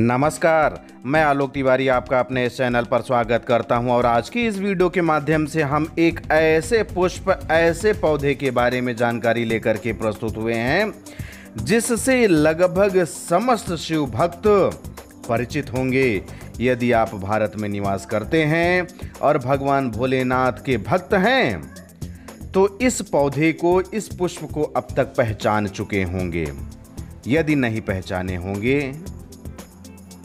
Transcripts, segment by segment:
नमस्कार, मैं आलोक तिवारी आपका अपने इस चैनल पर स्वागत करता हूँ और आज की इस वीडियो के माध्यम से हम एक ऐसे पुष्प, ऐसे पौधे के बारे में जानकारी लेकर के प्रस्तुत हुए हैं, जिससे लगभग समस्त शिव भक्त परिचित होंगे। यदि आप भारत में निवास करते हैं और भगवान भोलेनाथ के भक्त हैं तो इस पौधे को, इस पुष्प को अब तक पहचान चुके होंगे। यदि नहीं पहचाने होंगे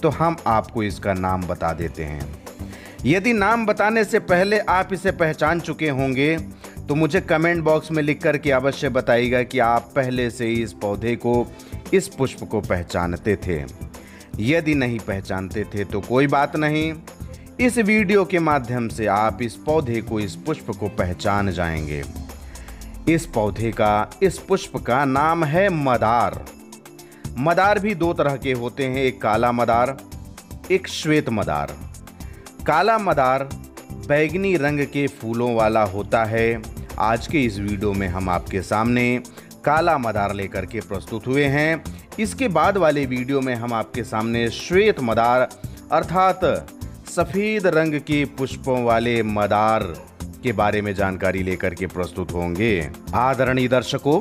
तो हम आपको इसका नाम बता देते हैं। यदि नाम बताने से पहले आप इसे पहचान चुके होंगे तो मुझे कमेंट बॉक्स में लिख कर के अवश्य बताइएगा कि आप पहले से ही इस पौधे को, इस पुष्प को पहचानते थे। यदि नहीं पहचानते थे तो कोई बात नहीं। इस वीडियो के माध्यम से आप इस पौधे को, इस पुष्प को पहचान जाएँगे। इस पौधे का, इस पुष्प का नाम है मदार। मदार भी दो तरह के होते हैं, एक काला मदार, एक श्वेत मदार। काला मदार बैगनी रंग के फूलों वाला होता है। आज के इस वीडियो में हम आपके सामने काला मदार लेकर के प्रस्तुत हुए हैं। इसके बाद वाले वीडियो में हम आपके सामने श्वेत मदार, अर्थात सफ़ेद रंग के पुष्पों वाले मदार के बारे में जानकारी लेकर के प्रस्तुत होंगे। आदरणीय दर्शकों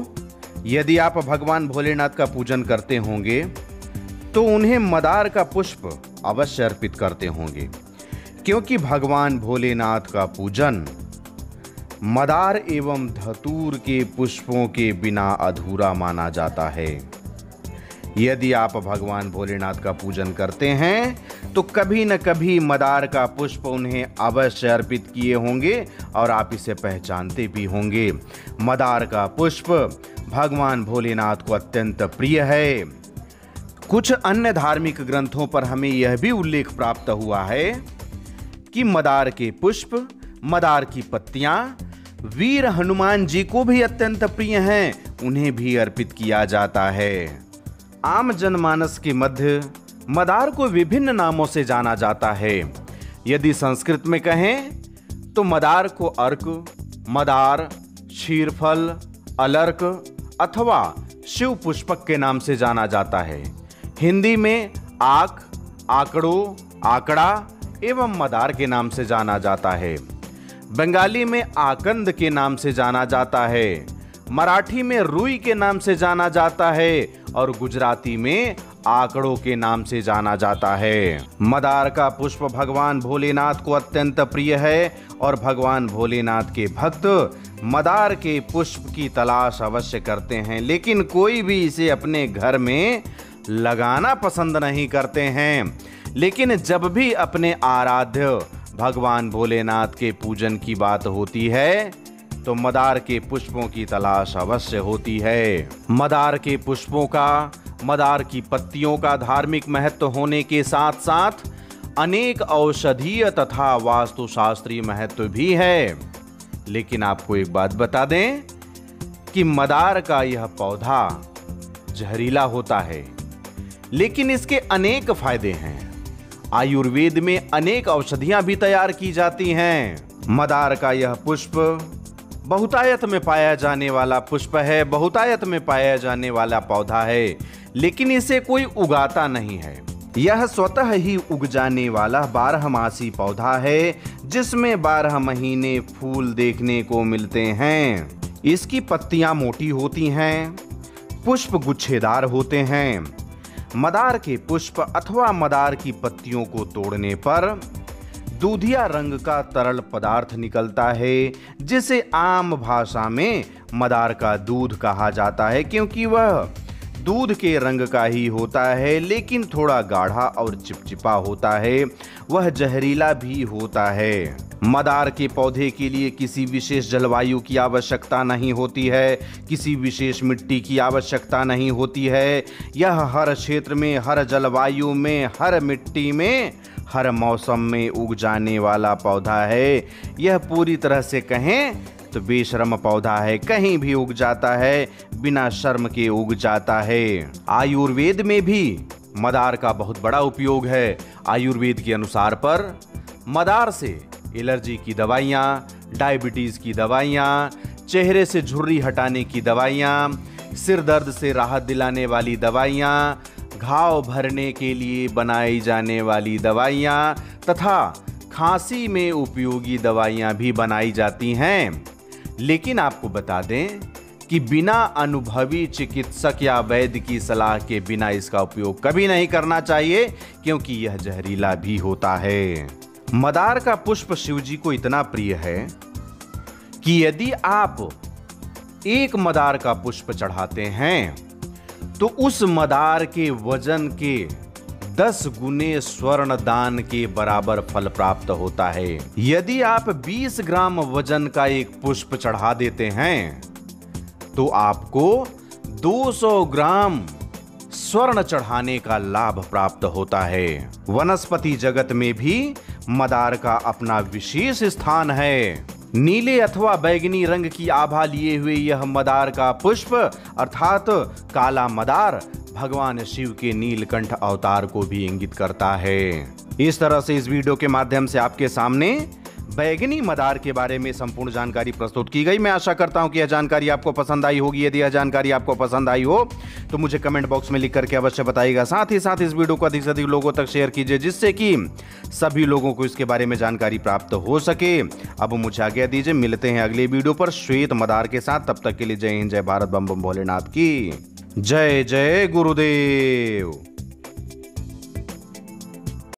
यदि आप भगवान भोलेनाथ का पूजन करते होंगे तो उन्हें मदार का पुष्प अवश्य अर्पित करते होंगे। क्योंकि भगवान भोलेनाथ का पूजन मदार एवं धतूर के पुष्पों के बिना अधूरा माना जाता है। यदि आप भगवान भोलेनाथ का पूजन करते हैं तो कभी न कभी मदार का पुष्प उन्हें अवश्य अर्पित किए होंगे और आप इसे पहचानते भी होंगे। मदार का पुष्प भगवान भोलेनाथ को अत्यंत प्रिय है। कुछ अन्य धार्मिक ग्रंथों पर हमें यह भी उल्लेख प्राप्त हुआ है कि मदार के पुष्प, मदार की पत्तियाँ, वीर हनुमान जी को भी अत्यंत प्रिय हैं, उन्हें भी अर्पित किया जाता है। आम जनमानस के मध्य मदार को विभिन्न नामों से जाना जाता है। यदि संस्कृत में कहें तो मदार को अर्क, मदार, क्षीरफल, अलर्क अथवा शिव पुष्पक के नाम से जाना जाता है। हिंदी में आक, आकड़ो, आकड़ा एवं मदार के नाम से जाना जाता है। बंगाली में आकंद के नाम से जाना जाता है। मराठी में रुई के नाम से जाना जाता है और गुजराती में आंकड़ों के नाम से जाना जाता है। मदार का पुष्प भगवान भोलेनाथ को अत्यंत प्रिय है और भगवान भोलेनाथ के भक्त मदार के पुष्प की तलाश अवश्य करते हैं, लेकिन कोई भी इसे अपने घर में लगाना पसंद नहीं करते हैं। लेकिन जब भी अपने आराध्य भगवान भोलेनाथ के पूजन की बात होती है तो मदार के पुष्पों की तलाश अवश्य होती है। मदार के पुष्पों का, मदार की पत्तियों का धार्मिक महत्व होने के साथ साथ अनेक औषधीय तथा वास्तुशास्त्रीय महत्व भी है। लेकिन आपको एक बात बता दें कि मदार का यह पौधा जहरीला होता है, लेकिन इसके अनेक फ़ायदे हैं। आयुर्वेद में अनेक औषधियाँ भी तैयार की जाती हैं। मदार का यह पुष्प बहुतायत में पाया जाने वाला पुष्प है, बहुतायत में पाया जाने वाला पौधा है, लेकिन इसे कोई उगाता नहीं है। यह स्वतः ही उग जाने वाला बारहमासी पौधा है, जिसमें बारह महीने फूल देखने को मिलते हैं। इसकी पत्तियाँ मोटी होती हैं, पुष्प गुच्छेदार होते हैं। मदार के पुष्प अथवा मदार की पत्तियों को तोड़ने पर दूधिया रंग का तरल पदार्थ निकलता है, जिसे आम भाषा में मदार का दूध कहा जाता है, क्योंकि वह दूध के रंग का ही होता है, लेकिन थोड़ा गाढ़ा और चिपचिपा होता है। वह जहरीला भी होता है। मदार के पौधे के लिए किसी विशेष जलवायु की आवश्यकता नहीं होती है, किसी विशेष मिट्टी की आवश्यकता नहीं होती है। यह हर क्षेत्र में, हर जलवायु में, हर मिट्टी में, हर मौसम में उग जाने वाला पौधा है। यह पूरी तरह से कहें तो बेशर्म पौधा है, कहीं भी उग जाता है, बिना शर्म के उग जाता है। आयुर्वेद में भी मदार का बहुत बड़ा उपयोग है। आयुर्वेद के अनुसार पर मदार से एलर्जी की दवाइयाँ, डायबिटीज़ की दवाइयाँ, चेहरे से झुर्री हटाने की दवाइयाँ, सिर दर्द से राहत दिलाने वाली दवाइयाँ, घाव भरने के लिए बनाई जाने वाली दवाइयाँ तथा खांसी में उपयोगी दवाइयाँ भी बनाई जाती हैं। लेकिन आपको बता दें कि बिना अनुभवी चिकित्सक या वैद्य की सलाह के बिना इसका उपयोग कभी नहीं करना चाहिए, क्योंकि यह जहरीला भी होता है। मदार का पुष्प शिवजी को इतना प्रिय है कि यदि आप एक मदार का पुष्प चढ़ाते हैं तो उस मदार के वज़न के दस गुने स्वर्ण दान के बराबर फल प्राप्त होता है। यदि आप 20 ग्राम वज़न का एक पुष्प चढ़ा देते हैं तो आपको 200 ग्राम स्वर्ण चढ़ाने का लाभ प्राप्त होता है। वनस्पति जगत में भी मदार का अपना विशेष स्थान है। नीले अथवा बैगनी रंग की आभा लिए हुए यह मदार का पुष्प, अर्थात काला मदार भगवान शिव के नीलकंठ अवतार को भी इंगित करता है। इस तरह से इस वीडियो के माध्यम से आपके सामने बैगनी मदार के बारे में संपूर्ण जानकारी प्रस्तुत की गई। मैं आशा करता हूँ कि यह जानकारी आपको पसंद आई होगी। यदि यह जानकारी आपको पसंद आई हो तो मुझे कमेंट बॉक्स में लिख करके अवश्य बताइएगा। साथ ही साथ इस वीडियो को अधिक से अधिक लोगों तक शेयर कीजिए, जिससे कि सभी लोगों को इसके बारे में जानकारी प्राप्त हो सके। अब मुझे आज्ञा दीजिए, मिलते हैं अगले वीडियो पर श्वेत मदार के साथ। तब तक के लिए जय हिंद, जय भारत, बम बम भोलेनाथ की। जय जय गुरुदेव।